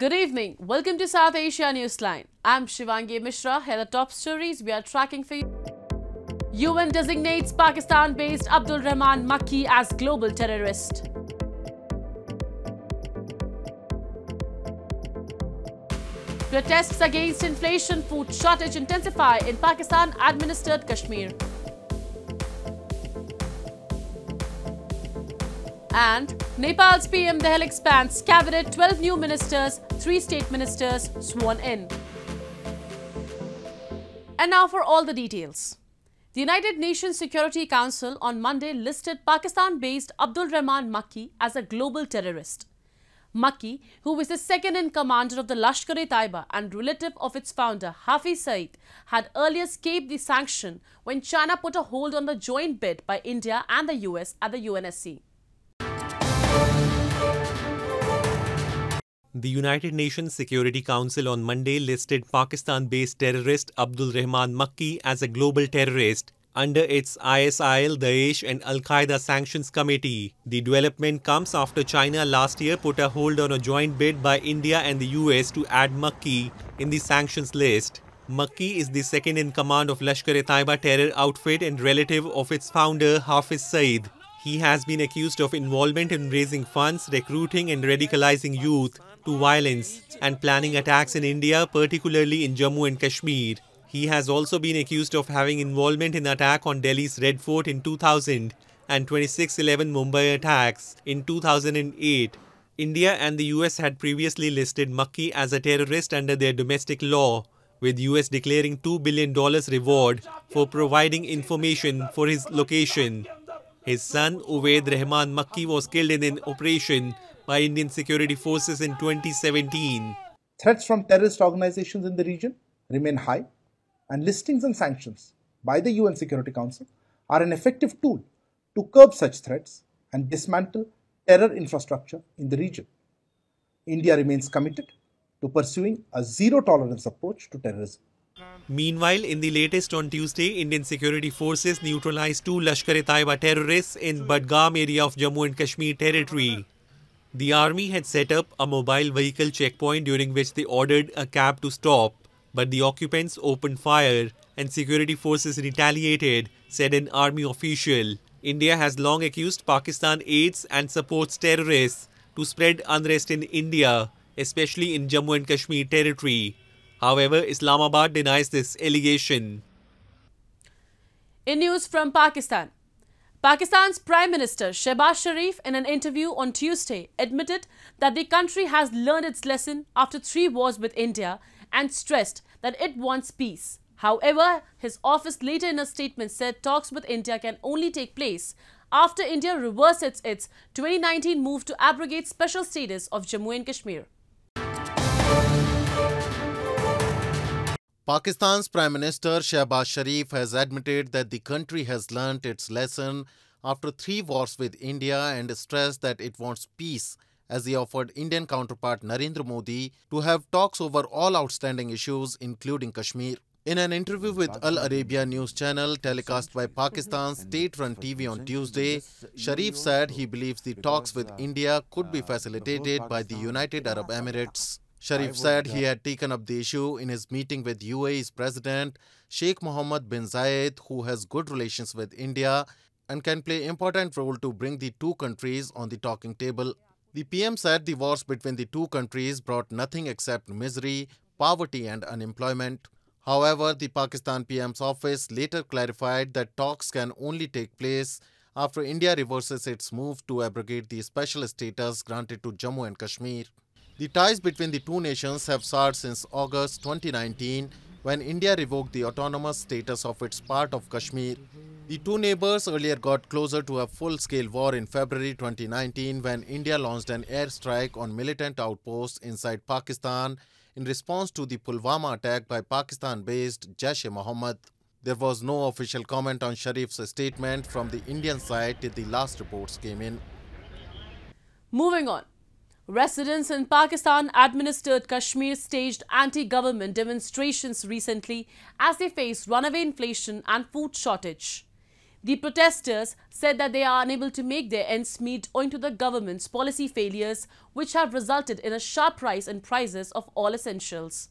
Good evening. Welcome to South Asia Newsline. I'm Shivangi Mishra. Here are the top stories we are tracking for you. UN designates Pakistan-based Abdul Rahman Makki as global terrorist. Protests against inflation food shortage intensify in Pakistan-administered Kashmir. And Nepal's PM Dahal expands cabinet 12 new ministers, 3 state ministers sworn in. And now for all the details. The United Nations Security Council on Monday listed Pakistan-based Abdul Rahman Makki as a global terrorist. Makki, who is the second in command of the Lashkar-e-Taiba and relative of its founder Hafiz Saeed, had earlier escaped the sanction when China put a hold on the joint bid by India and the US at the UNSC. The United Nations Security Council on Monday listed Pakistan based terrorist Abdul Rahman Makki as a global terrorist under its ISIL, Daesh, and Al Qaeda Sanctions Committee. The development comes after China last year put a hold on a joint bid by India and the US to add Makki in the sanctions list. Makki is the second in command of Lashkar e Taiba terror outfit and relative of its founder Hafiz Saeed. He has been accused of involvement in raising funds, recruiting, and radicalizing youth to violence and planning attacks in India, particularly in Jammu and Kashmir. He has also been accused of having involvement in attack on Delhi's Red Fort in 2000 and 2611 Mumbai attacks in 2008. India and the US had previously listed Makki as a terrorist under their domestic law, with US declaring $2 billion reward for providing information for his location. His son Ubaid Rahman Makki was killed in an operation by Indian security forces in 2017. Threats from terrorist organizations in the region remain high, and listings and sanctions by the UN Security Council are an effective tool to curb such threats and dismantle terror infrastructure in the region. India remains committed to pursuing a zero tolerance approach to terrorism. Meanwhile, in the latest on Tuesday, Indian security forces neutralized two Lashkar-e-Taiba terrorists in Badgam area of Jammu and Kashmir territory. The army had set up a mobile vehicle checkpoint during which they ordered a cab to stop, but the occupants opened fire and security forces retaliated, said an army official. India has long accused Pakistan aids and supports terrorists to spread unrest in India, especially in Jammu and Kashmir territory. However, Islamabad denies this allegation. In news from Pakistan, Pakistan's Prime Minister Shehbaz Sharif, in an interview on Tuesday, admitted that the country has learned its lesson after three wars with India and stressed that it wants peace. However, his office later in a statement said talks with India can only take place after India reverses its 2019 move to abrogate special status of Jammu and Kashmir. Pakistan's Prime Minister Shehbaz Sharif has admitted that the country has learnt its lesson after three wars with India and stressed that it wants peace as he offered Indian counterpart Narendra Modi to have talks over all outstanding issues including Kashmir. In an interview with Al Arabiya news channel telecast by Pakistan's state-run TV on Tuesday, Sharif said he believes the talks with India could be facilitated by the United Arab Emirates. Sharif said he had taken up the issue in his meeting with UAE's president Sheikh Mohammed bin Zayed, who has good relations with India and can play important role to bring the two countries on the talking table. The PM said the wars between the two countries brought nothing except misery, poverty and unemployment. However, the Pakistan PM's office later clarified that talks can only take place after India reverses its move to abrogate the special status granted to Jammu and Kashmir. The ties between the two nations have soured since August 2019 when India revoked the autonomous status of its part of Kashmir. The two neighbors earlier got closer to a full-scale war in February 2019 when India launched an airstrike on militant outposts inside Pakistan in response to the Pulwama attack by Pakistan based Jaish e Mohammed. There was no official comment on Sharif's statement from the Indian side till the last reports came in. Moving on. Residents in Pakistan administered Kashmir staged anti government demonstrations recently as they face runaway inflation and food shortage. The protesters said that they are unable to make their ends meet owing to the government's policy failures, which have resulted in a sharp rise in prices of all essentials.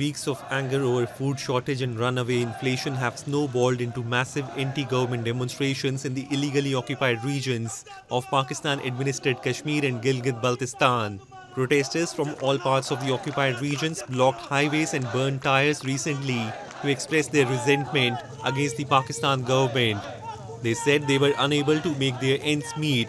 Weeks of anger over food shortage and runaway inflation have snowballed into massive anti-government demonstrations in the illegally occupied regions of Pakistan-administered Kashmir and Gilgit-Baltistan. Protesters from all parts of the occupied regions blocked highways and burned tires recently to express their resentment against the Pakistan government. They said they were unable to make their ends meet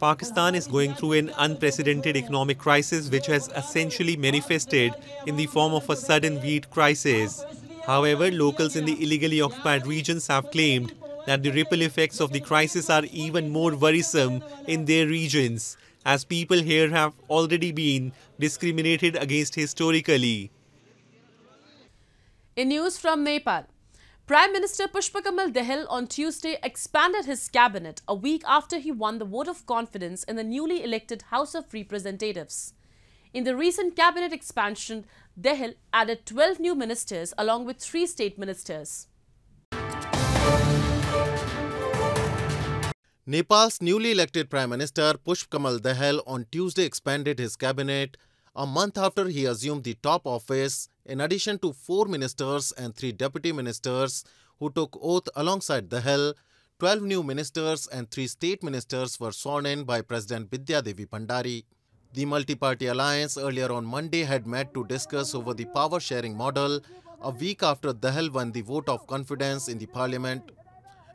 Pakistan is going through an unprecedented economic crisis which has essentially manifested in the form of a sudden wheat crisis. However, locals in the illegally occupied regions have claimed that the ripple effects of the crisis are even more worrisome in their regions, as people here have already been discriminated against historically. In news from Nepal, Prime Minister Pushpa Kamal Dahal on Tuesday expanded his cabinet a week after he won the vote of confidence in the newly elected House of Representatives. In the recent cabinet expansion, Dahal added 12 new ministers along with three state ministers. Nepal's newly elected Prime Minister Pushp Kamal on Tuesday expanded his cabinet a month after he assumed the top office, in addition to four ministers and three deputy ministers who took oath alongside Dahal. 12 new ministers and three state ministers were sworn in by President Bidya Devi Bhandari. The multi-party alliance earlier on Monday had met to discuss over the power sharing model a week after Dahal won the vote of confidence in the parliament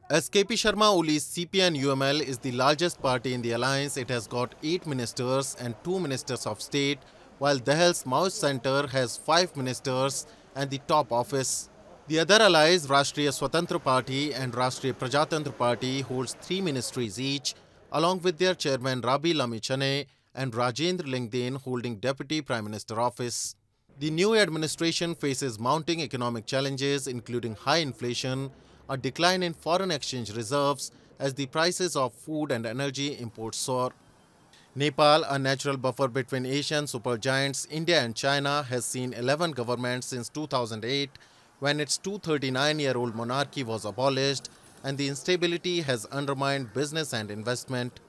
as KP Sharma Oli's CPN UML is the largest party in the alliance, it has got 8 ministers and 2 ministers of state, while Dahal's Maoist Center has 5 ministers and the top office. The other allies, Rashtriya Swatantra Party and Rashtriya Prajatantra Party, holds 3 ministries each, along with their chairman Rabi Lamichhane and Rajendra Lingden holding Deputy Prime Minister office. The new administration faces mounting economic challenges including high inflation, a decline in foreign exchange reserves as the prices of food and energy imports soar. Nepal, a natural buffer between Asian supergiants India and China, has seen 11 governments since 2008 when its 239 year old monarchy was abolished, and the instability has undermined business and investment.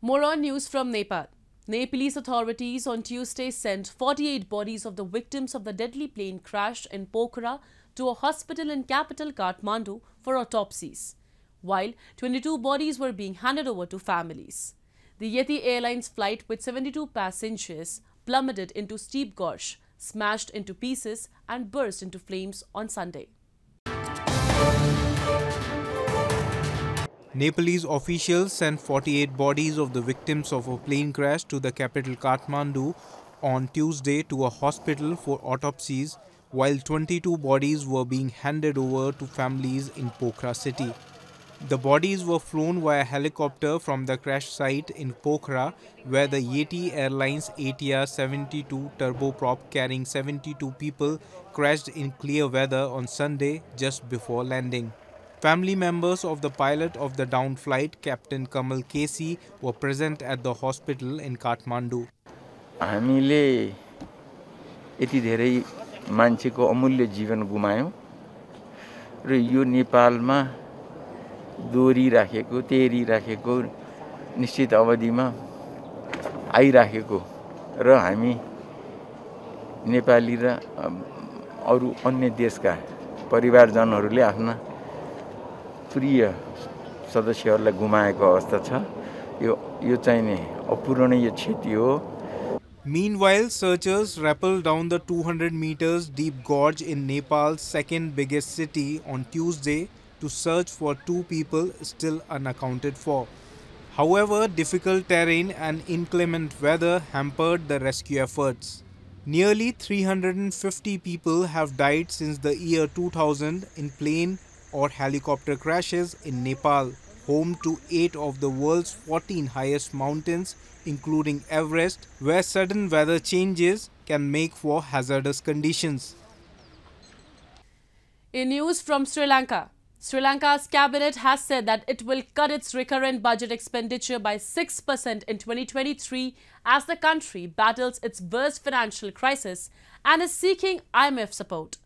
More on news from Nepal. Nepalese authorities on Tuesday sent 48 bodies of the victims of the deadly plane crash in Pokhara to a hospital in capital Kathmandu for autopsies, while 22 bodies were being handed over to families. The Yeti Airlines flight with 72 passengers plummeted into steep gorge, smashed into pieces and burst into flames on Sunday. Nepalese officials sent 48 bodies of the victims of a plane crash to the capital Kathmandu on Tuesday to a hospital for autopsies, while 22 bodies were being handed over to families in Pokhara city. The bodies were flown via helicopter from the crash site in Pokhara, where the Yeti Airlines ATR 72 turboprop carrying 72 people crashed in clear weather on Sunday just before landing. Family members of the pilot of the downed flight, Captain Kamal KC, were present at the hospital in Kathmandu. र यो नेपालमा दोहोरिराखेको तेरिराखेको निश्चित अवधिमा आइराखेको र हामी नेपाली र अरू अन्य देशका परिवारजनहरूले आफ्ना प्रिय सदस्यहरूलाई गुमाएको अवस्था छ। यो यो चाहिँ नि अपूरणीय क्षति हो। Meanwhile, searchers rappelled down the 200 meters deep gorge in Nepal's second biggest city on Tuesday to search for two people still unaccounted for. However, difficult terrain and inclement weather hampered the rescue efforts. Nearly 350 people have died since the year 2000 in plane or helicopter crashes in Nepal, home to 8 of the world's 14 highest mountains, including Everest, where sudden weather changes can make for hazardous conditions. In news from Sri Lanka, Sri Lanka's cabinet has said that it will cut its recurrent budget expenditure by 6% in 2023 as the country battles its worst financial crisis and is seeking IMF support.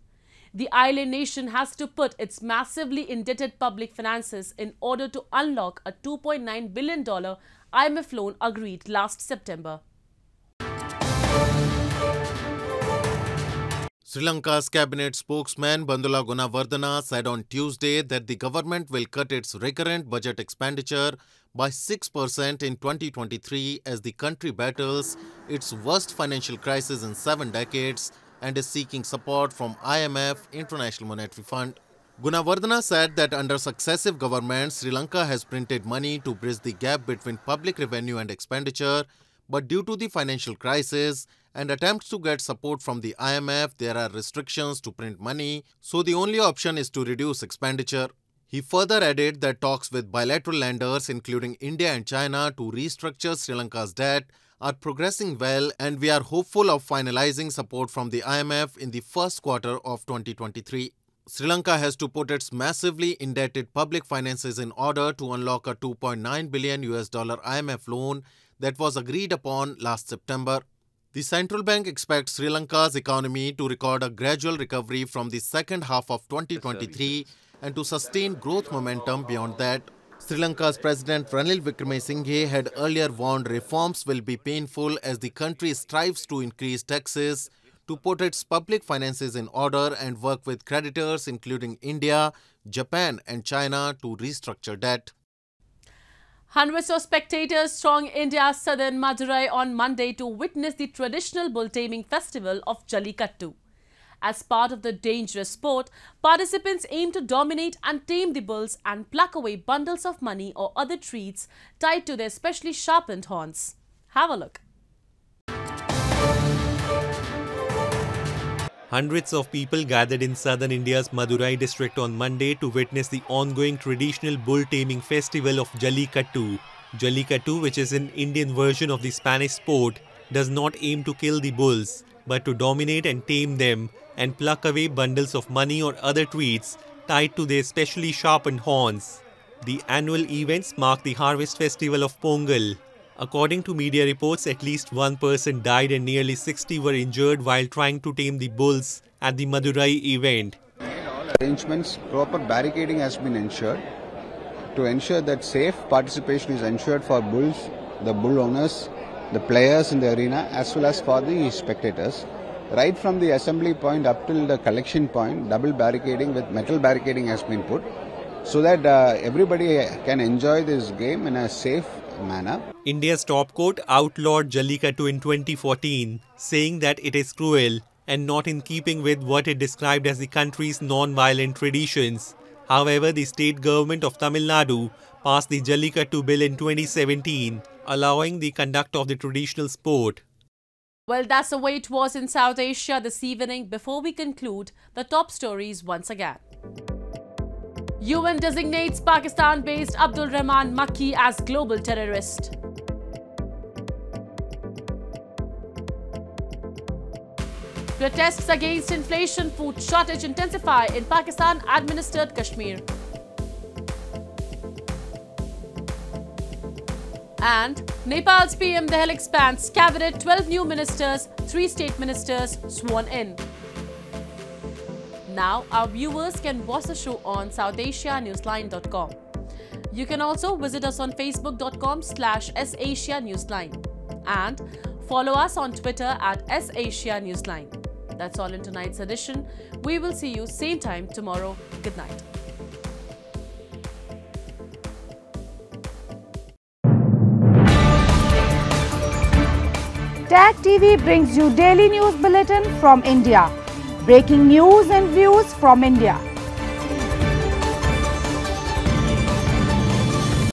The island nation has to put its massively indebted public finances in order to unlock a $2.9 billion IMF loan agreed last September. Sri Lanka's cabinet spokesman Bandula Gunawardena said on Tuesday that the government will cut its recurrent budget expenditure by 6% in 2023 as the country battles its worst financial crisis in seven decades and is seeking support from IMF, International Monetary Fund. Gunawardena said that under successive governments, Sri Lanka has printed money to bridge the gap between public revenue and expenditure, but due to the financial crisis, and attempts to get support from the IMF, there are restrictions to print money, so the only option is to reduce expenditure. He further added that talks with bilateral lenders, including India and China, to restructure Sri Lanka's debt are progressing well, and we are hopeful of finalizing support from the IMF in the first quarter of 2023. Sri Lanka has to put its massively indebted public finances in order to unlock a 2.9 billion US dollar IMF loan that was agreed upon last September. The central bank expects Sri Lanka's economy to record a gradual recovery from the second half of 2023 and to sustain growth momentum beyond that. Sri Lanka's President Ranil Wickremesinghe had earlier warned reforms will be painful as the country strives to increase taxes to put its public finances in order and work with creditors including India, Japan and China to restructure debt. Hundreds of spectators thronged India's southern Madurai on Monday to witness the traditional bull taming festival of Jallikattu. As part of the dangerous sport, participants aim to dominate and tame the bulls and pluck away bundles of money or other treats tied to their specially sharpened horns. Have a look. Hundreds of people gathered in southern India's Madurai district on Monday to witness the ongoing traditional bull taming festival of Jallikattu. Jallikattu, which is an Indian version of the Spanish sport, does not aim to kill the bulls, but to dominate and tame them and pluck away bundles of money or other treats tied to their specially sharpened horns. The annual events mark the harvest festival of Pongal, According to media reports, at least one person died and nearly 60 were injured while trying to tame the bulls at the Madurai event. Arrangements, proper barricading has been ensured to ensure that safe participation is ensured for bulls, the bull owners, the players in the arena, as well as for the spectators. Right from the assembly point up till the collection point, double barricading with metal barricading has been put so that uh, everybody can enjoy this game in a safe manner. India's top court outlawed Jallikattu in 2014, saying that it is cruel and not in keeping with what it described as the country's non-violent traditions. However, the state government of Tamil Nadu passed the Jallikattu bill in 2017, allowing the conduct of the traditional sport. Well, that's the way it was in South Asia this evening. Before we conclude, the top stories once again. UN designates Pakistan-based Abdul Rahman Makki as global terrorist. Protests against inflation food shortage intensify in Pakistan-administered Kashmir. And Nepal's PM Dahal expands cabinet 12 new ministers, 3 state ministers sworn in. Now, our viewers can watch the show on SouthAsiaNewsline.com. You can also visit us on Facebook.com slash SAsiaNewsline and follow us on Twitter at SAsiaNewsline. That's all in tonight's edition. We will see you same time tomorrow. Good night. Tag TV brings you daily news bulletin from India. Breaking news and views from India.